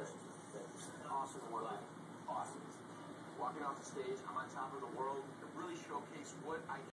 Awesome work. Awesome. Walking off the stage, I'm on top of the world. To really showcase what I